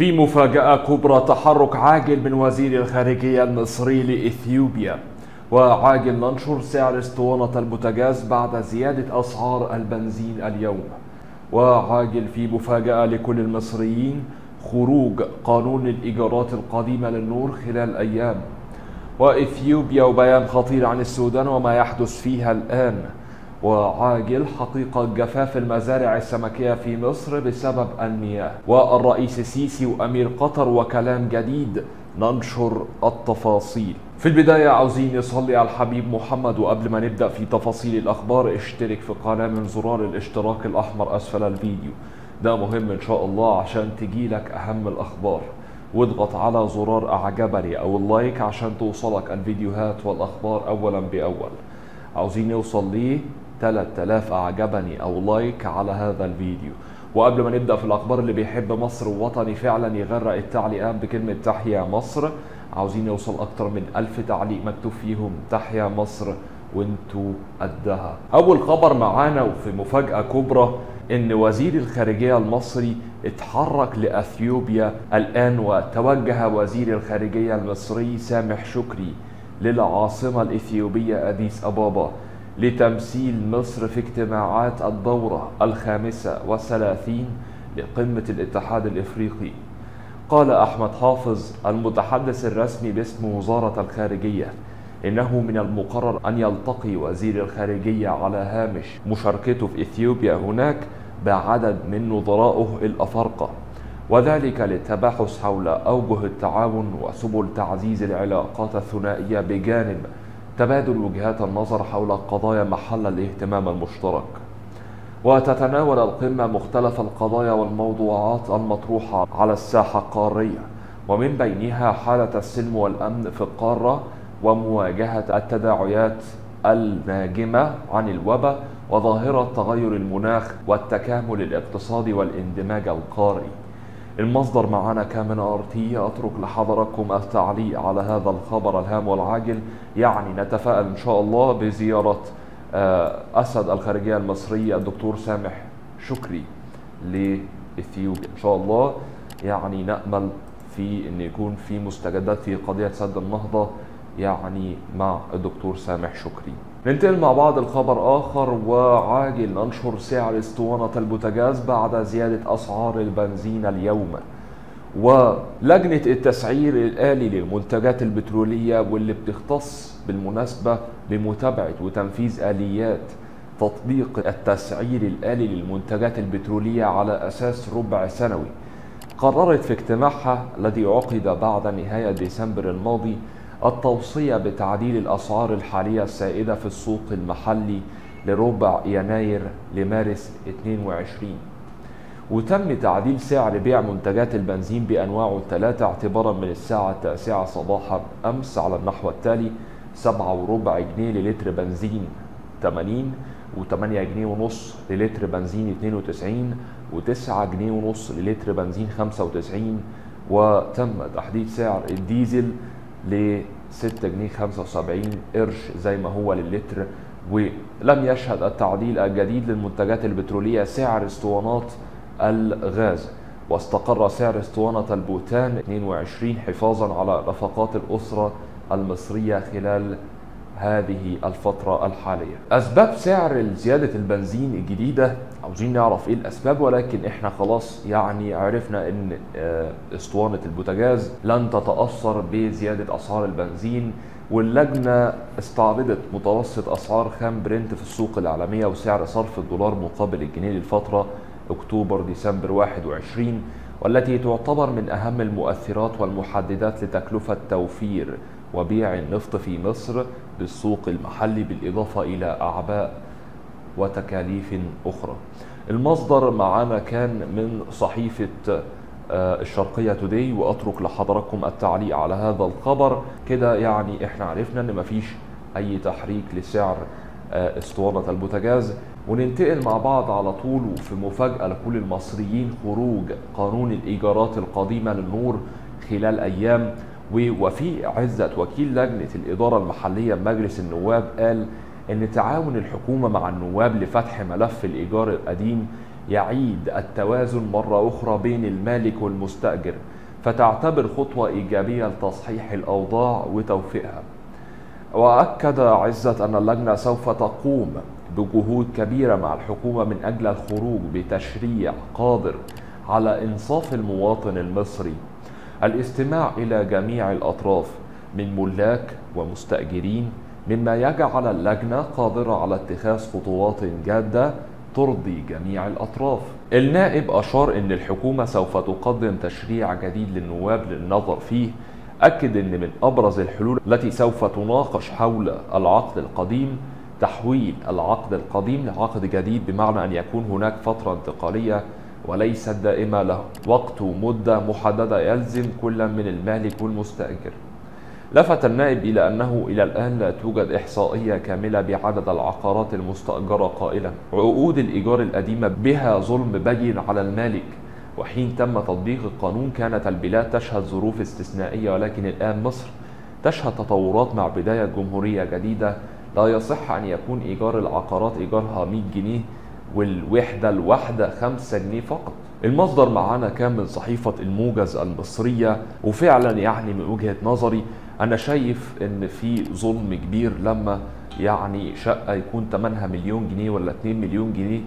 في مفاجأة كبرى تحرك عاجل من وزير الخارجية المصري لإثيوبيا. وعاجل ننشر سعر اسطوانة البوتاجاز بعد زيادة أسعار البنزين اليوم. وعاجل في مفاجأة لكل المصريين خروج قانون الإيجارات القديمة للنور خلال أيام. وإثيوبيا وبيان خطير عن السودان وما يحدث فيها الآن. وعاجل حقيقة جفاف المزارع السمكية في مصر بسبب المياه. والرئيس السيسي وأمير قطر وكلام جديد ننشر التفاصيل. في البداية عاوزين نصلي على الحبيب محمد وقبل ما نبدأ في تفاصيل الأخبار اشترك في القناة من زرار الاشتراك الأحمر أسفل الفيديو. ده مهم إن شاء الله عشان تجيلك أهم الأخبار. واضغط على زرار أعجبني أو ال like عشان توصلك الفيديوهات والأخبار أولا بأول. عاوزين نوصل ليه؟ 3000 أعجبني أو like على هذا الفيديو. وقبل ما نبدأ في الأخبار اللي بيحب مصر ووطني فعلا يغرق التعليقات بكلمة تحيا مصر. عاوزين نوصل أكتر من ألف تعليق مكتوب فيهم تحيا مصر وانتوا قدها. أول خبر معانا وفي مفاجأة كبرى إن وزير الخارجية المصري اتحرك لأثيوبيا الآن وتوجه وزير الخارجية المصري سامح شكري للعاصمة الإثيوبية أديس أبابا. لتمثيل مصر في اجتماعات الدورة الخامسة والثلاثين لقمة الاتحاد الإفريقي. قال أحمد حافظ المتحدث الرسمي باسم وزارة الخارجية إنه من المقرر أن يلتقي وزير الخارجية على هامش مشاركته في إثيوبيا هناك بعدد من نظرائه الأفارقة وذلك للتباحث حول أوجه التعاون وسبل تعزيز العلاقات الثنائية بجانب تبادل وجهات النظر حول قضايا محل الاهتمام المشترك. وتتناول القمة مختلف القضايا والموضوعات المطروحة على الساحة القارية ومن بينها حالة السلم والأمن في القارة ومواجهة التداعيات الناجمة عن الوباء وظاهرة تغير المناخ والتكامل الاقتصادي والاندماج القاري. المصدر معنا كان من RT أترك لحضراتكم التعليق على هذا الخبر الهام والعاجل. يعني نتفائل إن شاء الله بزيارة أسد الخارجية المصرية الدكتور سامح شكري لإثيوبيا. إن شاء الله يعني نأمل في إن يكون في مستجدات في قضية سد النهضة يعني مع الدكتور سامح شكري. ننتقل مع بعض الخبر آخر وعاجل. ننشر سعر اسطوانة البوتاجاز بعد زيادة أسعار البنزين اليوم. ولجنة التسعير الآلي للمنتجات البترولية واللي بتختص بالمناسبة بمتابعة وتنفيذ آليات تطبيق التسعير الآلي للمنتجات البترولية على أساس ربع سنوي قررت في اجتماعها الذي عقد بعد نهاية ديسمبر الماضي التوصية بتعديل الأسعار الحالية السائدة في السوق المحلي لربع يناير لمارس 22 وتم تعديل سعر بيع منتجات البنزين بأنواعه الثلاثة اعتبارا من الساعة التاسعة صباحا أمس على النحو التالي سبعة وربع جنيه للتر بنزين 80 و8 جنيه ونص للتر بنزين 92 و9 جنيه ونص للتر بنزين 95 وتم تحديد سعر الديزل ل 6 جنيه 75 قرش زي ما هو للتر ولم يشهد التعديل الجديد للمنتجات البترولية سعر اسطوانات الغاز. واستقر سعر اسطوانة البوتان 22 حفاظا على نفقات الأسرة المصرية خلال هذه الفترة الحالية. أسباب سعر زيادة البنزين الجديدة عاوزين نعرف إيه الأسباب ولكن إحنا خلاص يعني عرفنا إن أسطوانة البوتاجاز لن تتأثر بزيادة أسعار البنزين واللجنة استعرضت متوسط أسعار خام برنت في السوق العالمية وسعر صرف الدولار مقابل الجنيه للفترة أكتوبر ديسمبر 21 والتي تعتبر من أهم المؤثرات والمحددات لتكلفة توفير وبيع النفط في مصر بالسوق المحلي بالإضافة إلى أعباء وتكاليف أخرى. المصدر معنا كان من صحيفة الشرقية توداي وأترك لحضراتكم التعليق على هذا الخبر. كده يعني إحنا عرفنا إن مفيش أي تحريك لسعر أسطوانة البوتاجاز. وننتقل مع بعض على طول وفي مفاجأة لكل المصريين خروج قانون الإيجارات القديمة للنور خلال أيام وفي عزة وكيل لجنة الإدارة المحلية بمجلس النواب قال إن تعاون الحكومة مع النواب لفتح ملف الإيجار القديم يعيد التوازن مرة أخرى بين المالك والمستأجر فتعتبر خطوة إيجابية لتصحيح الأوضاع وتوفيقها. وأكد عزت أن اللجنة سوف تقوم بجهود كبيرة مع الحكومة من أجل الخروج بتشريع قادر على إنصاف المواطن المصري الاستماع إلى جميع الأطراف من ملاك ومستأجرين مما يجعل اللجنة قادرة على اتخاذ خطوات جادة ترضي جميع الأطراف. النائب أشار أن الحكومة سوف تقدم تشريع جديد للنواب للنظر فيه أكد أن من أبرز الحلول التي سوف تناقش حول العقد القديم تحويل العقد القديم لعقد جديد بمعنى أن يكون هناك فترة انتقالية وليست دائمة له. وقت مدة محددة يلزم كل من المالك والمستأجر لفت النائب إلى أنه إلى الآن لا توجد إحصائية كاملة بعدد العقارات المستأجرة قائلا. عقود الإيجار القديمة بها ظلم بين على المالك. وحين تم تطبيق القانون كانت البلاد تشهد ظروف استثنائية ولكن الآن مصر تشهد تطورات مع بداية جمهورية جديدة. لا يصح أن يكون إيجار العقارات إيجارها 100 جنيه والوحدة الواحدة 5 جنيه فقط. المصدر معانا كان من صحيفة الموجز المصرية وفعلا يعني من وجهة نظري أنا شايف إن في ظلم كبير لما يعني شقة يكون ثمنها مليون جنيه ولا 2 مليون جنيه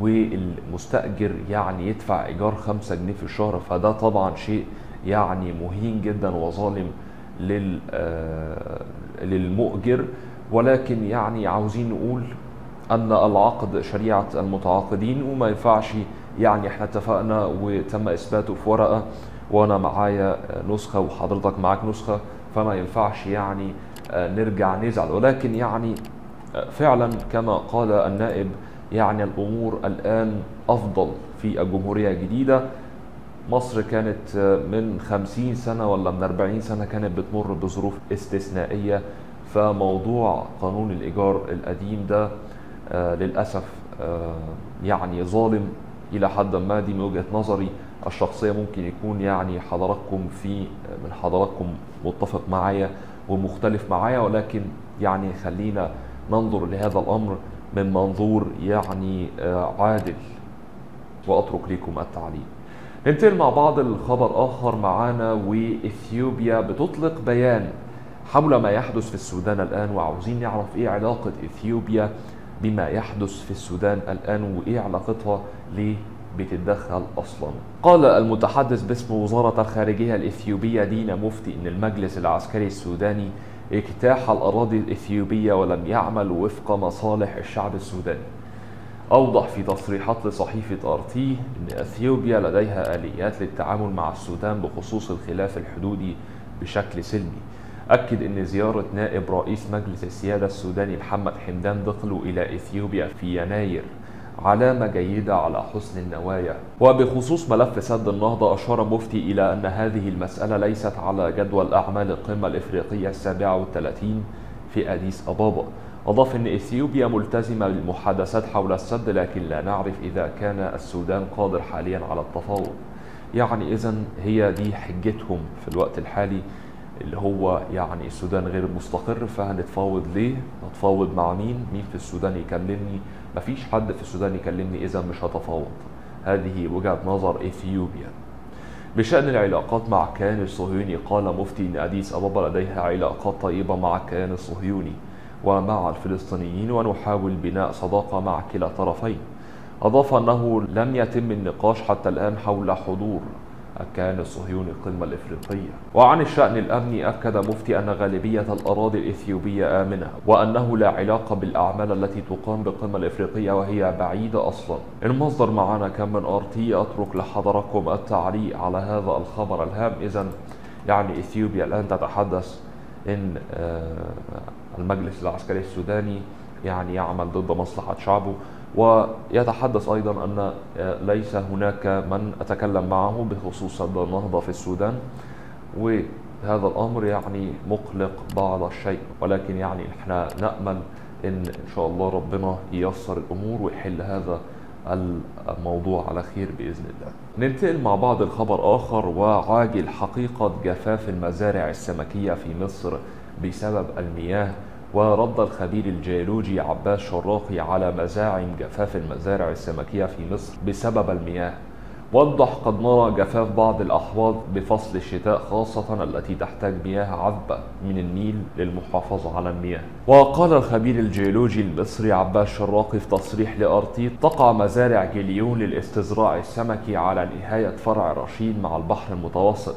والمستأجر يعني يدفع إيجار 5 جنيه في الشهر. فده طبعا شيء يعني مهين جدا وظالم لل للمؤجر. ولكن يعني عاوزين نقول أن العقد شريعة المتعاقدين وما ينفعش يعني إحنا اتفقنا وتم اثباته في ورقه وأنا معايا نسخة وحضرتك معاك نسخة فما ينفعش يعني نرجع نزعل. ولكن يعني فعلا كما قال النائب يعني الأمور الآن أفضل في الجمهورية الجديدة. مصر كانت من خمسين سنة ولا من أربعين سنة كانت بتمر بظروف استثنائية فموضوع قانون الإيجار القديم ده آه للأسف آه يعني ظالم إلى حد ما. دي من وجهة نظري الشخصية. ممكن يكون يعني حضراتكم في من حضراتكم متفق معايا ومختلف معايا ولكن يعني خلينا ننظر لهذا الأمر من منظور يعني آه عادل. وأترك لكم التعليق. ننتقل مع بعض الخبر آخر معانا وإثيوبيا. بتطلق بيان حول ما يحدث في السودان الآن وعاوزين نعرف إيه علاقة إثيوبيا بما يحدث في السودان الآن وإيه علاقتها ليه بتتدخل أصلا؟ قال المتحدث باسم وزارة الخارجية الإثيوبية دينا مفتي أن المجلس العسكري السوداني اجتاح الأراضي الإثيوبية ولم يعمل وفق مصالح الشعب السوداني. أوضح في تصريحات لصحيفة أرتي أن أثيوبيا لديها آليات للتعامل مع السودان بخصوص الخلاف الحدودي بشكل سلمي. أكد أن زيارة نائب رئيس مجلس السيادة السوداني محمد حمدان دقلو إلى إثيوبيا في يناير علامة جيدة على حسن النوايا. وبخصوص ملف سد النهضة أشار مفتي إلى أن هذه المسألة ليست على جدول أعمال القمة الإفريقية السابعة والثلاثين في أديس أبابا. أضاف أن إثيوبيا ملتزمة بالمحادثات حول السد لكن لا نعرف إذا كان السودان قادر حاليا على التفاوض. يعني إذا هي دي حجتهم في الوقت الحالي. اللي هو يعني السودان غير مستقر فهنتفاوض ليه؟ نتفاوض مع مين؟ مين في السودان يكلمني؟ مفيش حد في السودان يكلمني إذا مش هتفاوض. هذه وجهة نظر إثيوبيا. بشأن العلاقات مع الكيان الصهيوني قال مفتي أن أديس أبابا لديها علاقات طيبة مع الكيان الصهيوني ومع الفلسطينيين ونحاول بناء صداقة مع كلا الطرفين. أضاف أنه لم يتم النقاش حتى الآن حول حضور الكيان الصهيوني القمة الإفريقية. وعن الشأن الأمني أكد مفتي أن غالبية الأراضي الإثيوبية آمنة وأنه لا علاقة بالأعمال التي تقام بالقمة الإفريقية وهي بعيدة أصلا. المصدر معنا كان من أرتي أترك لحضراتكم التعليق على هذا الخبر الهام. إذا يعني إثيوبيا الآن تتحدث إن المجلس العسكري السوداني يعني يعمل ضد مصلحة شعبه. ويتحدث أيضا أن ليس هناك من أتكلم معه بخصوص سد النهضة في السودان. وهذا الأمر يعني مقلق بعض الشيء ولكن يعني إحنا نأمل إن إن شاء الله ربنا ييسر الأمور ويحل هذا الموضوع على خير بإذن الله. ننتقل مع بعض الخبر آخر وعاجل حقيقة جفاف المزارع السمكية في مصر بسبب المياه. ورد الخبير الجيولوجي عباس شراقي على مزاعم جفاف المزارع السمكية في مصر بسبب المياه. وضح قد نرى جفاف بعض الأحواض بفصل الشتاء خاصة التي تحتاج مياه عذبة من النيل للمحافظة على المياه. وقال الخبير الجيولوجي المصري عباس شراقي في تصريح ل RT تقع مزارع غليون للاستزراع السمكي على نهاية فرع رشيد مع البحر المتوسط.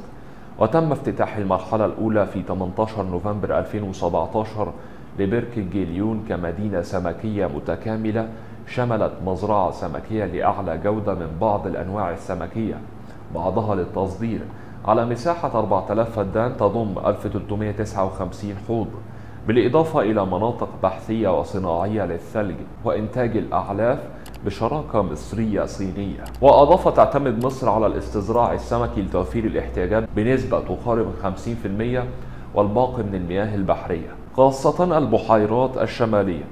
وتم افتتاح المرحلة الأولى في 18 نوفمبر 2017 لبركة غليون كمدينة سمكية متكاملة شملت مزرعة سمكية لأعلى جودة من بعض الأنواع السمكية. بعضها للتصدير. على مساحة 4000 فدان تضم 1359 حوض. بالإضافة إلى مناطق بحثية وصناعية للثلج وإنتاج الأعلاف بشراكة مصرية صينية. وأضاف تعتمد مصر على الاستزراع السمكي لتوفير الاحتياجات بنسبة تقارب 50% والباقي من المياه البحرية. خاصة البحيرات الشمالية.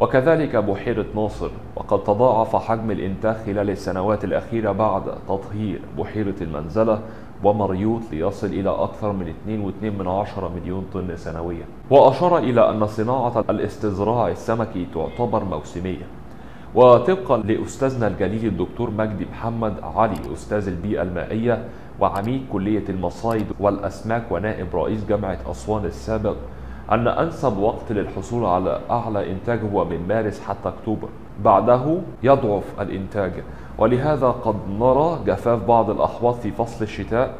وكذلك بحيرة ناصر وقد تضاعف حجم الإنتاج خلال السنوات الأخيرة بعد تطهير بحيرة المنزلة ومريوط ليصل إلى أكثر من 2.2 مليون طن سنويا. وأشار إلى أن صناعة الاستزراع السمكي تعتبر موسمية. وطبقا لأستاذنا الجليل الدكتور مجدي محمد علي أستاذ البيئة المائية وعميد كلية المصايد والأسماك ونائب رئيس جامعة أسوان السابق أن أنسب وقت للحصول على أعلى إنتاج هو من مارس حتى أكتوبر. بعده يضعف الإنتاج. ولهذا قد نرى جفاف بعض الأحواض في فصل الشتاء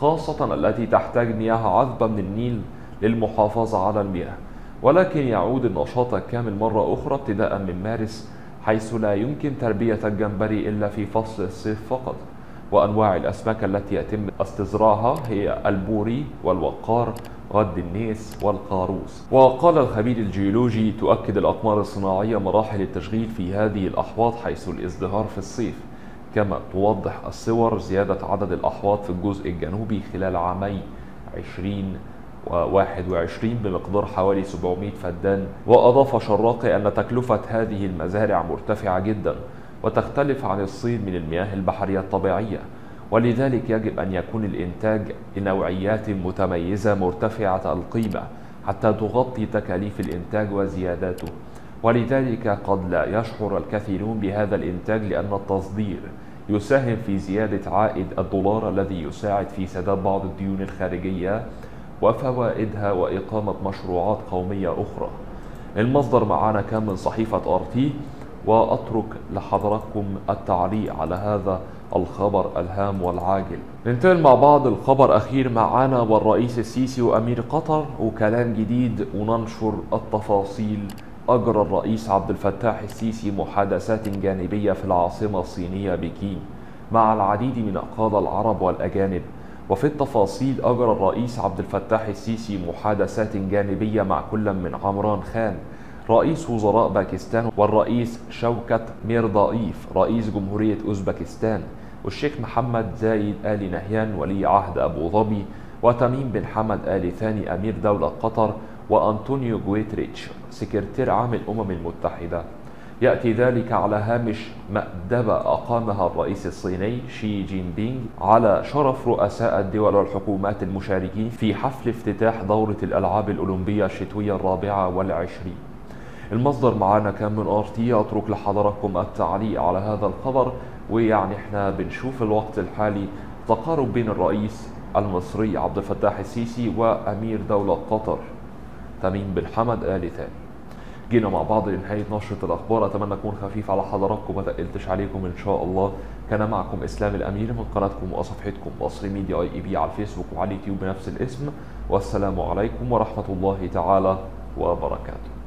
خاصة التي تحتاج مياه عذبة من النيل للمحافظة على المياه. ولكن يعود النشاط الكامل مرة أخرى ابتداء من مارس حيث لا يمكن تربية الجمبري إلا في فصل الصيف فقط. وأنواع الأسماك التي يتم استزراعها هي البوري والوقار غد النيس والقاروس. وقال الخبير الجيولوجي تؤكد الأقمار الصناعية مراحل التشغيل في هذه الأحواض حيث الازدهار في الصيف كما توضح الصور زيادة عدد الأحواض في الجزء الجنوبي خلال عامي 20 و21 بمقدار حوالي 700 فدان. وأضاف شراقي أن تكلفة هذه المزارع مرتفعة جدا وتختلف عن الصيد من المياه البحرية الطبيعية. ولذلك يجب أن يكون الإنتاج لنوعيات متميزة مرتفعة القيمة حتى تغطي تكاليف الإنتاج وزياداته. ولذلك قد لا يشعر الكثيرون بهذا الإنتاج لأن التصدير يساهم في زيادة عائد الدولار الذي يساعد في سداد بعض الديون الخارجية وفوائدها وإقامة مشروعات قومية أخرى. المصدر معنا كان من صحيفة أرتي وأترك لحضراتكم التعليق على هذا الخبر الهام والعاجل. ننتقل مع بعض الخبر أخير معنا والرئيس السيسي وأمير قطر وكلام جديد وننشر التفاصيل. أجرى الرئيس عبد الفتاح السيسي محادثات جانبية في العاصمة الصينية بكين مع العديد من القادة العرب والأجانب. وفي التفاصيل أجرى الرئيس عبد الفتاح السيسي محادثات جانبية مع كل من عمران خان رئيس وزراء باكستان والرئيس شوكت ميرضيائيف رئيس جمهورية أوزبكستان. والشيخ محمد زايد آل نهيان ولي عهد أبو ظبي وتميم بن حمد آل ثاني أمير دولة قطر وأنطونيو جوتيريش سكرتير عام الأمم المتحدة. يأتي ذلك على هامش مأدبة أقامها الرئيس الصيني شي جين بينغ على شرف رؤساء الدول والحكومات المشاركين في حفل افتتاح دورة الألعاب الأولمبية الشتوية الرابعة والعشرين. المصدر معانا كان من RT. أترك لحضراتكم التعليق على هذا الخبر ويعني إحنا بنشوف الوقت الحالي. تقارب بين الرئيس المصري عبد الفتاح السيسي وأمير دولة قطر تميم بن حمد آل ثاني. جينا مع بعض لنهاية نشرة الأخبار. أتمنى أكون خفيف على حضراتكم ما تقلتش عليكم إن شاء الله. كان معكم إسلام الأمير من قناتكم وصفحتكم مصري ميديا أي إي بي على الفيسبوك وعلى اليوتيوب بنفس الاسم. والسلام عليكم ورحمة الله تعالى وبركاته.